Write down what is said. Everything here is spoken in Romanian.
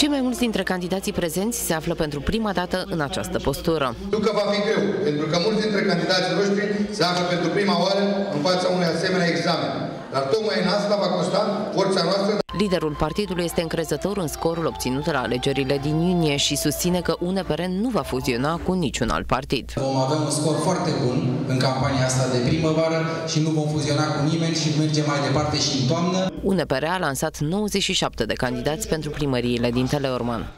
Cei mai mulți dintre candidații prezenți se află pentru prima dată în această postură. Nu că va fi greu, pentru că mulți dintre candidații noștri se află pentru prima oară în fața unui asemenea examen. Dar tocmai în asta va consta forța noastră. Liderul partidului este încrezător în scorul obținut la alegerile din iunie și susține că UNPR nu va fuziona cu niciun alt partid. Vom avea un scor foarte bun în campania asta de primăvară și nu vom fuziona cu nimeni și mergem mai departe și în toamnă. UNPR a lansat 97 de candidați pentru primăriile din Teleorman.